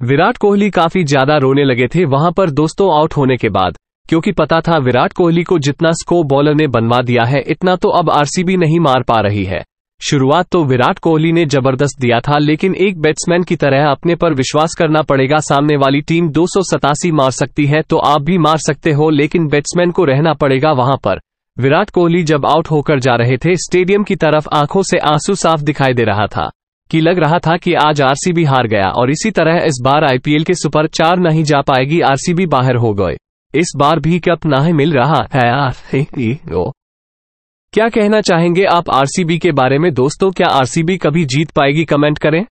विराट कोहली काफ़ी ज़्यादा रोने लगे थे वहाँ पर दोस्तों आउट होने के बाद, क्योंकि पता था विराट कोहली को जितना स्को बॉलर ने बनवा दिया है, इतना तो अब आरसीबी नहीं मार पा रही है। शुरुआत तो विराट कोहली ने ज़बरदस्त दिया था, लेकिन एक बैट्समैन की तरह अपने पर विश्वास करना पड़ेगा, सामने वाली टीम दो सौ सतासी मार सकती है तो आप भी मार सकते हो, लेकिन बैट्समैन को रहना पड़ेगा वहाँ पर। विराट कोहली जब आउट होकर जा रहे थे, स्टेडियम की तरफ़ आँखों से आँसू साफ़ दिखाई दे रहा था। कि लग रहा था कि आज आरसीबी हार गया और इसी तरह इस बार आईपीएल के सुपर चार नहीं जा पाएगी आरसीबी बाहर हो गए। इस बार भी कप नहीं मिल रहा है यार क्या कहना चाहेंगे आप आरसीबी के बारे में दोस्तों? क्या आरसीबी कभी जीत पाएगी? कमेंट करें।